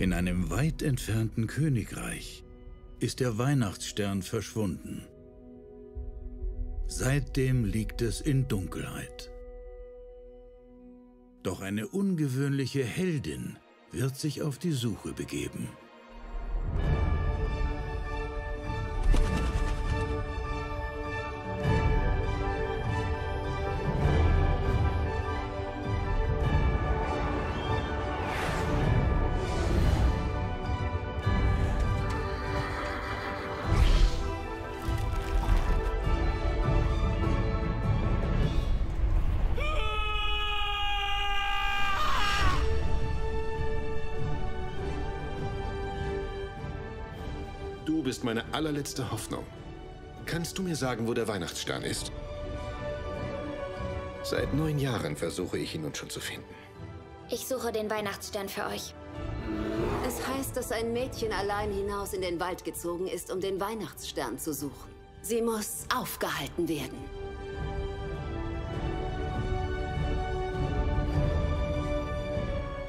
In einem weit entfernten Königreich ist der Weihnachtsstern verschwunden. Seitdem liegt es in Dunkelheit. Doch eine ungewöhnliche Heldin wird sich auf die Suche begeben. Du bist meine allerletzte Hoffnung. Kannst du mir sagen, wo der Weihnachtsstern ist? Seit neun Jahren versuche ich ihn nun schon zu finden. Ich suche den Weihnachtsstern für euch. Es heißt, dass ein Mädchen allein hinaus in den Wald gezogen ist, um den Weihnachtsstern zu suchen. Sie muss aufgehalten werden.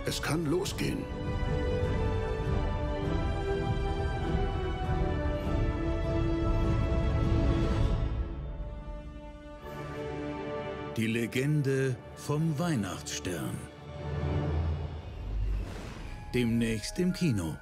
Es kann losgehen. Die Legende vom Weihnachtsstern. Demnächst im Kino.